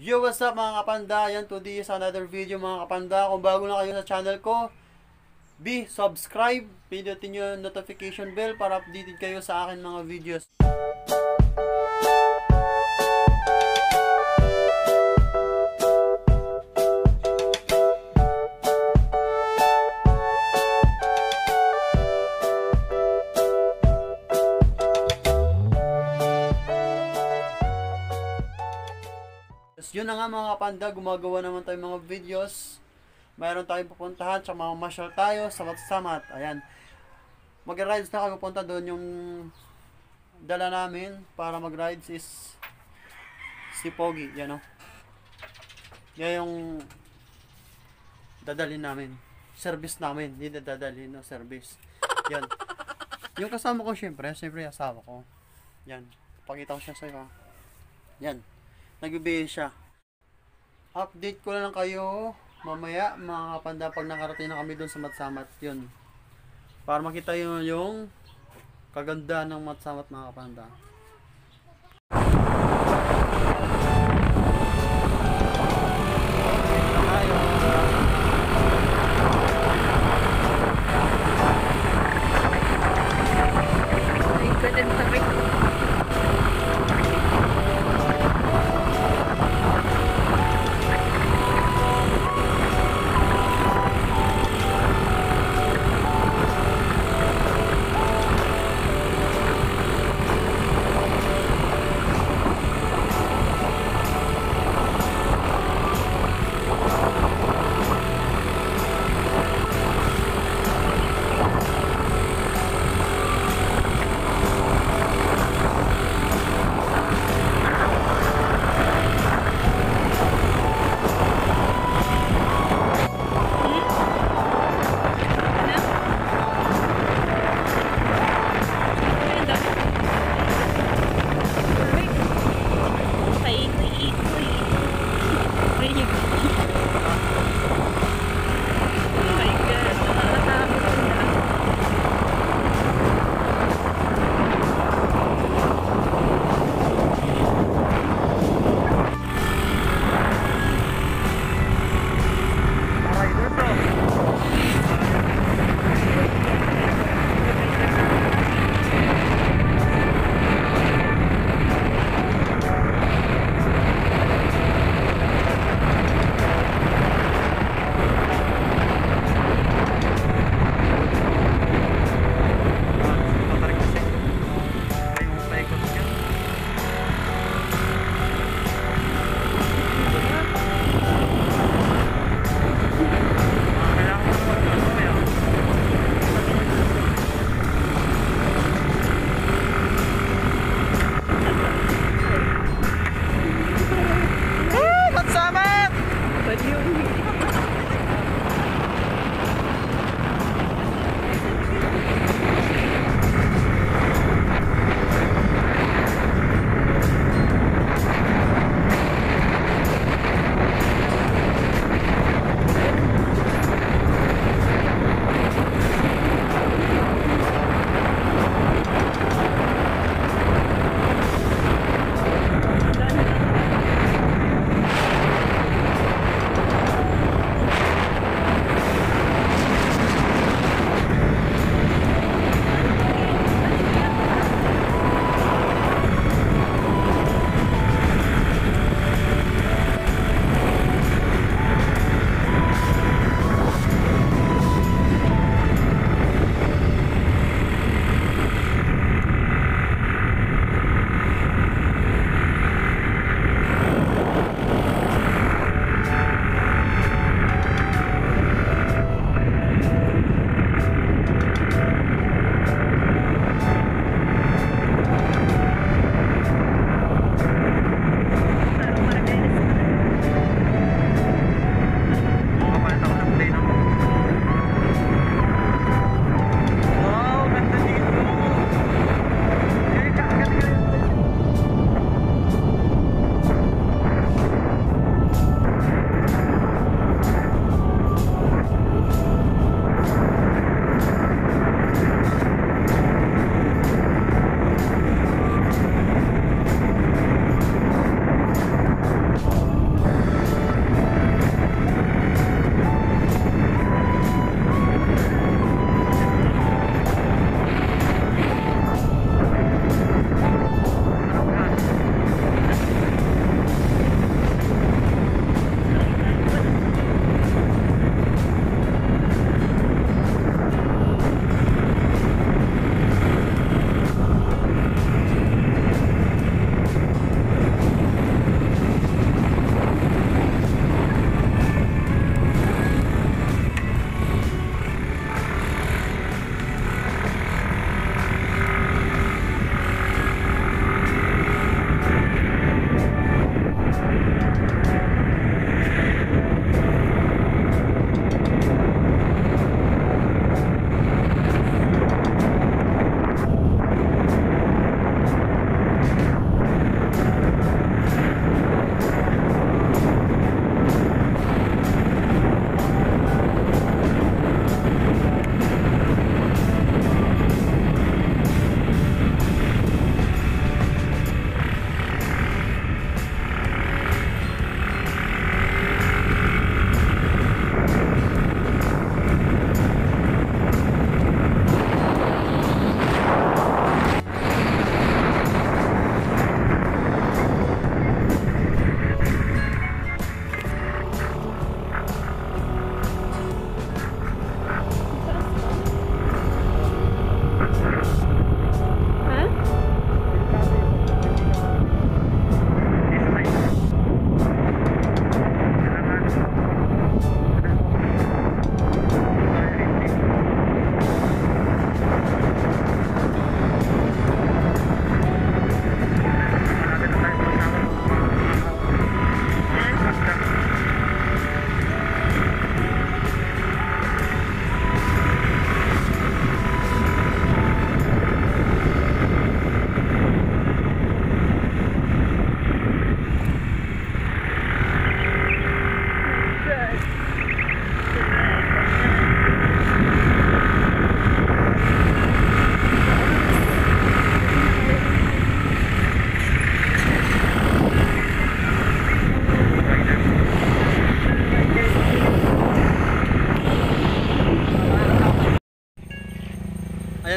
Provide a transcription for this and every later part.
Yo, what's up mga kapanda? Yan, today is another video mga kapanda. Kung bago na kayo sa channel ko, be subscribe, pindutin nyo yung notification bell para updated kayo sa akin mga videos. Mga kapanda, gumagawa naman tayo mga videos. Mayroon tayong pupuntahan, sa mga masyal tayo sa Matsamat. Ayan. Mag-rides na kami pupunta doon. Yung dala namin para mag-rides is si Pogi. Yan o. Yan yung dadalhin namin. Service namin. Hindi dadalhin, no? Service. Yan. Yung kasama ko syempre, syempre yung asawa ko. Yan. Pakita ko siya sa'yo. ha. Yan nagbibigay siya. Update ko lang kayo mamaya mga kapanda pag nakarating na kami doon sa Matsamat yun. Para makita yun yung kaganda ng Matsamat mga kapanda.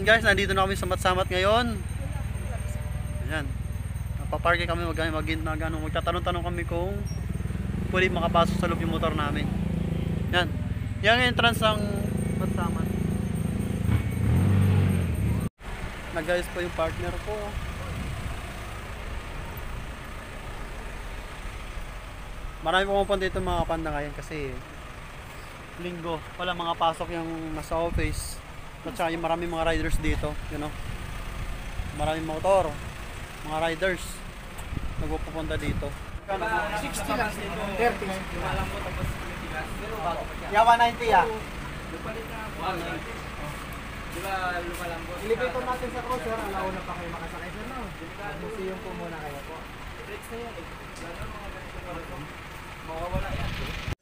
Ayan guys, nandito na kami sa Matsamat ngayon. Ayan. Napaparke kami mag mag, mag ano, magtatanong-tanong kami kung pwede makapasok sa loob yung motor namin. Yan. Yan ang entrance ng Matsamat. Nag-guys po yung partner ko. Marami pumupunta dito mga panda ngayon kasi linggo, wala mga pasok yung nasa office. At saka yung maraming mga riders dito, you know. Maraming motor, mga riders nagpupunta dito. 60 lang. 30. Yawa 90 ya. Elevator natin sa cross, sir. Alauna pa kayo makasakay, sir. No? Museum po muna kayo po. Ganda.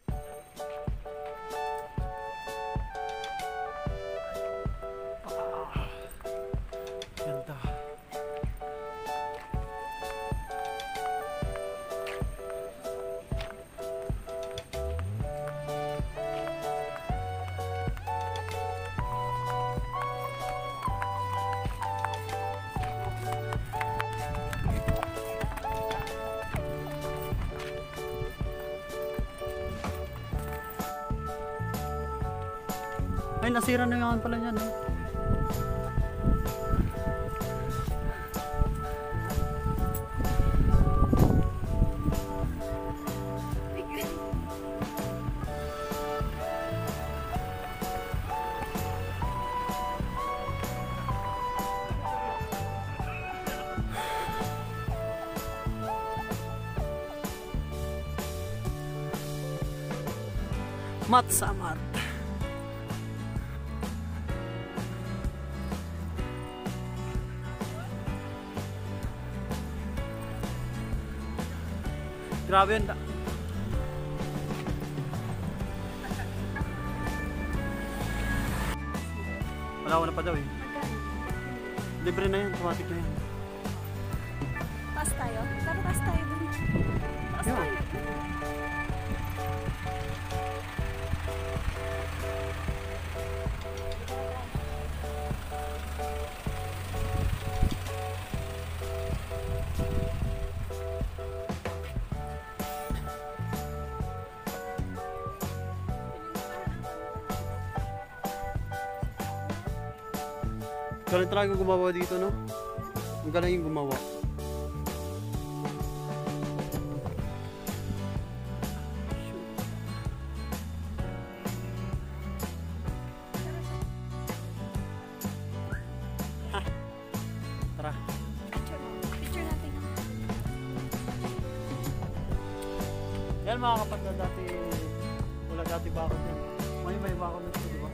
Ay, nasira na nga pala yan. Eh. Matsamat. Grabe yun. Wala wala pa daw eh. Libre na yan, automatic na yan. Taas tayo? Tara, taas tayo dun. Yeah. tayo. Galing talaga gumawa dito, no? Ang galing yung gumawa. Tara. Picture, natin. Yan mga kapatid dati, wala dati ba ako dyan. May may ba ako dito, di ba?